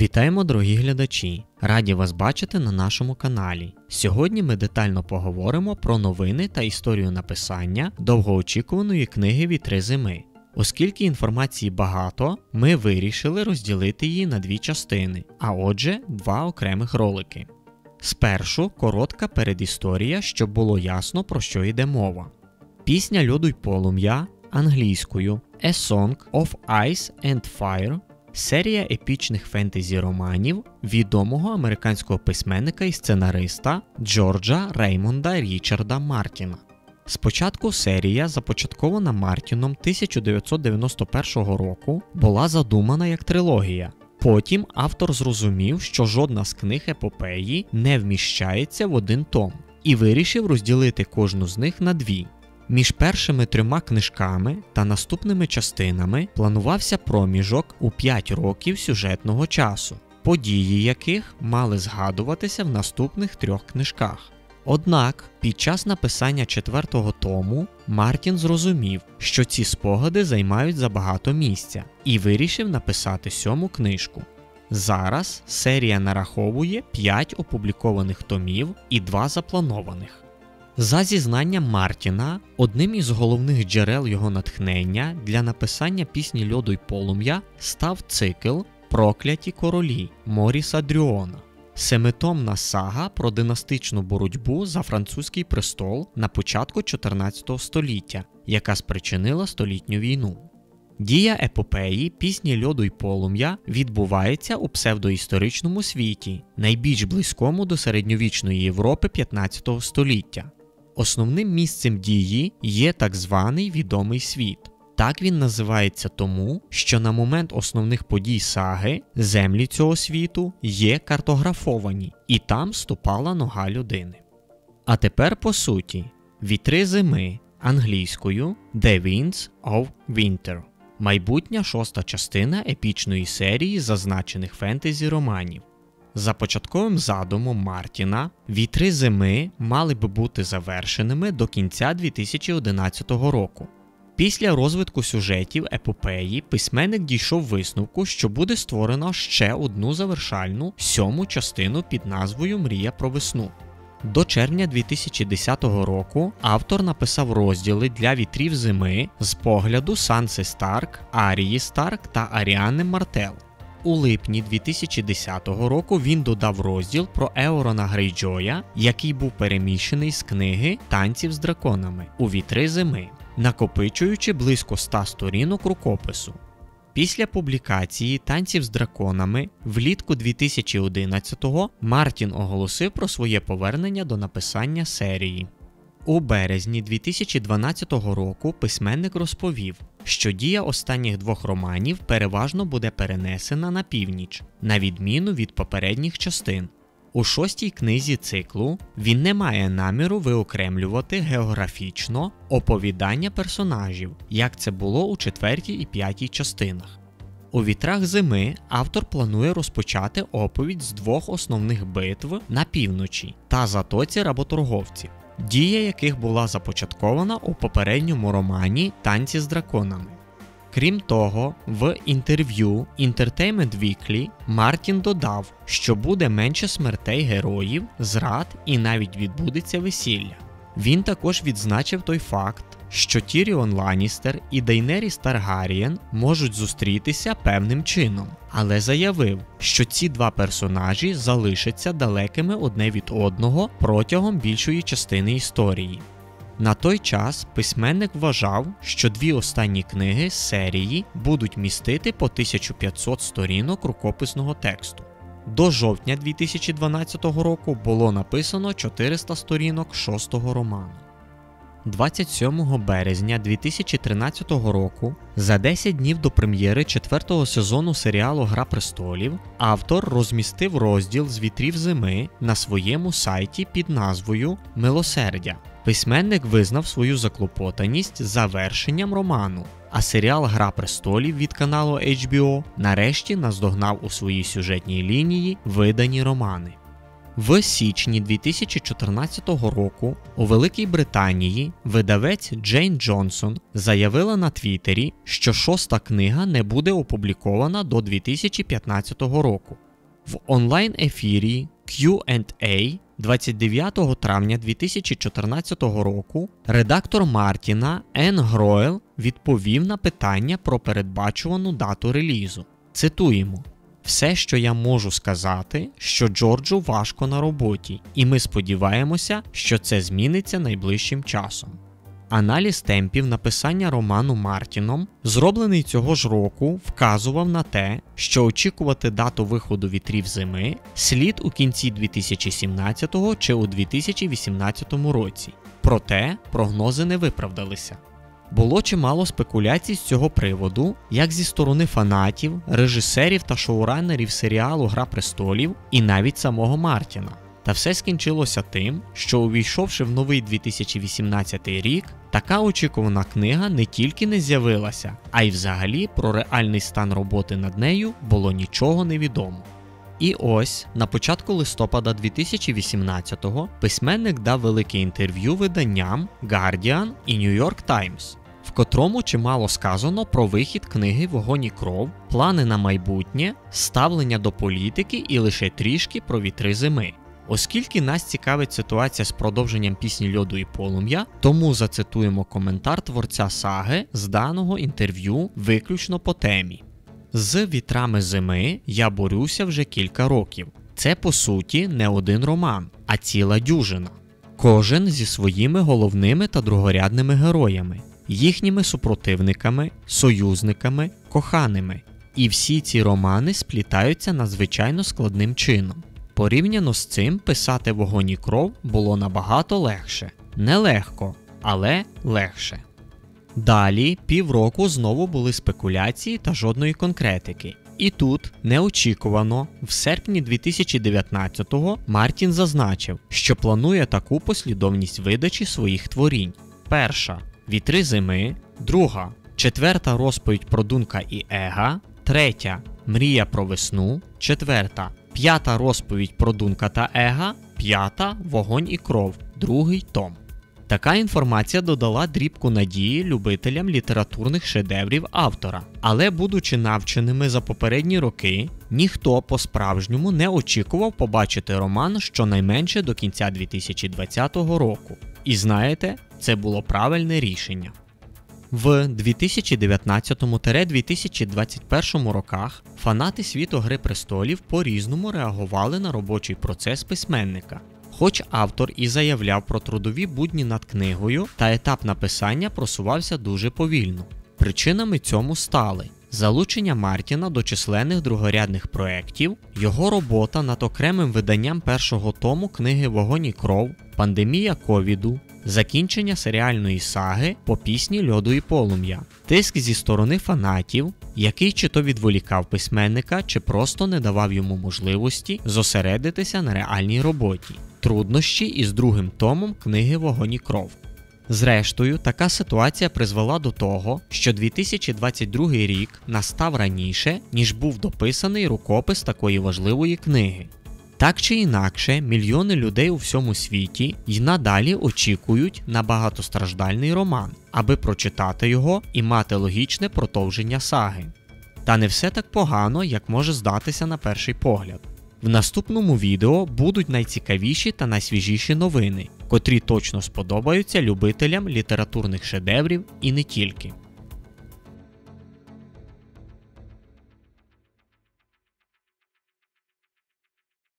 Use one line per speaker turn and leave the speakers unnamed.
Вітаємо, дорогі глядачі! Раді вас бачити на нашому каналі. Сьогодні ми детально поговоримо про новини та історію написання довгоочікуваної книги Вітри зими. Оскільки інформації багато, ми вирішили розділити її на дві частини, а отже, два окремих ролики. Спершу коротка передісторія, щоб було ясно про що йде мова. Пісня льоду й полум'я англійською A Song of Ice and Fire серія епічних фентезі романів відомого американського письменника і сценариста Джорджа Реймонда Річарда Мартіна. Спочатку серія, започаткована Мартіном 1991 року, була задумана як трилогія. Потім автор зрозумів, що жодна з книг епопеї не вміщається в один том, і вирішив розділити кожну з них на дві. Між першими трьома книжками та наступними частинами планувався проміжок у 5 років сюжетного часу, події яких мали згадуватися в наступних трьох книжках. Однак під час написання четвертого тому Мартін зрозумів, що ці спогади займають забагато місця, і вирішив написати сьому книжку. Зараз серія нараховує 5 опублікованих томів і 2 запланованих. За зізнанням Мартіна, одним із головних джерел його натхнення для написання пісні льоду й полум'я став цикл Прокляті королі Моріса Дрюона, семитомна сага про династичну боротьбу за французький престол на початку 14 століття, яка спричинила столітню війну. Дія епопеї пісні льоду й полум'я відбувається у псевдоісторичному світі, найбільш близькому до середньовічної Європи 15 століття. Основним місцем дії є так званий відомий світ. Так він називається тому, що на момент основних подій саги землі цього світу є картографовані, і там ступала нога людини. А тепер по суті, вітри зими англійською The Winds of Winter, майбутня шоста частина епічної серії зазначених фентезі романів. За початковим задумом Мартіна, вітри зими мали би бути завершеними до кінця 2011 року. Після розвитку сюжетів епопеї письменник дійшов висновку, що буде створено ще одну завершальну сьому частину під назвою Мрія про весну. До червня 2010 року автор написав розділи для вітрів зими з погляду Санси Старк, Арії Старк та Аріани Мартел. У липні 2010 року він додав розділ про Еорона Грейджоя, який був переміщений з книги Танців з драконами у вітри зими, накопичуючи близько 100 сторінок рукопису. Після публікації танців з драконами влітку 2011-го Мартін оголосив про своє повернення до написання серії. У березні 2012 року письменник розповів, що дія останніх двох романів переважно буде перенесена на північ, на відміну від попередніх частин. У шостій книзі циклу він не має наміру виокремлювати географічно оповідання персонажів, як це було у четвертій і п'ятій частинах. У вітрах зими автор планує розпочати оповідь з двох основних битв на півночі та затоці работорговців дія яких була започаткована у попередньому романі Танці з драконами. Крім того, в інтерв'ю Entertainment Weekly Мартін додав, що буде менше смертей героїв, зрад і навіть відбудеться весілля. Він також відзначив той факт, що Тіріон Ланністер і Дейнеріс Таргарієн можуть зустрітися певним чином, але заявив, що ці два персонажі залишаться далекими одне від одного протягом більшої частини історії. На той час письменник вважав, що дві останні книги серії будуть містити по 1500 сторінок рукописного тексту. До жовтня 2012 року було написано 400 сторінок шостого роману. 27 березня 2013 року, за 10 днів до прем'єри четвертого сезону серіалу Гра престолів, автор розмістив розділ з вітрів зими на своєму сайті під назвою Милосердя. Письменник визнав свою заклопотаність завершенням роману, а серіал Гра престолів від каналу HBO нарешті наздогнав у своїй сюжетній лінії видані романи. В січні 2014 року у Великій Британії видавець Джейн Джонсон заявила на Твіттері, що шоста книга не буде опублікована до 2015 року. В онлайн-ефірі QA 29 травня 2014 року редактор Мартіна Ен Гройл відповів на питання про передбачувану дату релізу. Цитуємо. Все, що я можу сказати, що Джорджу важко на роботі, і ми сподіваємося, що це зміниться найближчим часом. Аналіз темпів написання роману Мартіном, зроблений цього ж року, вказував на те, що очікувати дату виходу вітрів зими слід у кінці 2017 чи у 2018 році. Проте прогнози не виправдалися. Було чимало спекуляцій з цього приводу, як зі сторони фанатів, режисерів та шоуранерів серіалу Гра престолів і навіть самого Мартіна. Та все скінчилося тим, що увійшовши в новий 2018 рік, така очікувана книга не тільки не з'явилася, а й взагалі про реальний стан роботи над нею було нічого не відомо. І ось на початку листопада 2018-го письменник дав велике інтерв'ю виданням Guardian і New York Times, в котрому чимало сказано про вихід книги Вогонь і кров, плани на майбутнє, ставлення до політики і лише трішки про вітри зими. Оскільки нас цікавить ситуація з продовженням пісні льоду і полум'я, тому зацитуємо коментар творця саги з даного інтерв'ю виключно по темі. З вітрами зими я борюся вже кілька років. Це по суті не один роман, а ціла дюжина. Кожен зі своїми головними та другорядними героями, їхніми супротивниками, союзниками, коханими. І всі ці романи сплітаються надзвичайно складним чином. Порівняно з цим писати вогонь і кров було набагато легше. Нелегко, але легше. Далі півроку знову були спекуляції та жодної конкретики. І тут неочікувано, в серпні 2019-го Мартін зазначив, що планує таку послідовність видачі своїх творінь: перша вітри зими, друга, четверта розповідь про Дунка і Ега, третя мрія про весну, четверта п'ята розповідь про Дунка та Ега, п'ята вогонь і кров, другий том. Така інформація додала дрібку надії любителям літературних шедеврів автора, але, будучи навченими за попередні роки, ніхто по-справжньому не очікував побачити роман щонайменше до кінця 2020 року. І знаєте, це було правильне рішення. В 2019-2021 роках фанати світу Гри престолів по-різному реагували на робочий процес письменника. Хоч автор і заявляв про трудові будні над книгою, та етап написання просувався дуже повільно. Причинами цьому стали залучення Мартіна до численних другорядних проєктів, його робота над окремим виданням першого тому книги Вогонь і кров, пандемія ковіду, закінчення серіальної саги по пісні льоду і полум'я, тиск зі сторони фанатів, який чи то відволікав письменника, чи просто не давав йому можливості зосередитися на реальній роботі, труднощі із другим томом книги Вогонь і кров. Зрештою, така ситуація призвела до того, що 2022 рік настав раніше, ніж був дописаний рукопис такої важливої книги. Так чи інакше, мільйони людей у всьому світі й надалі очікують на багатостраждальний роман, аби прочитати його і мати логічне продовження саги. Та не все так погано, як може здатися на перший погляд. В наступному відео будуть найцікавіші та найсвіжіші новини, котрі точно сподобаються любителям літературних шедеврів і не тільки.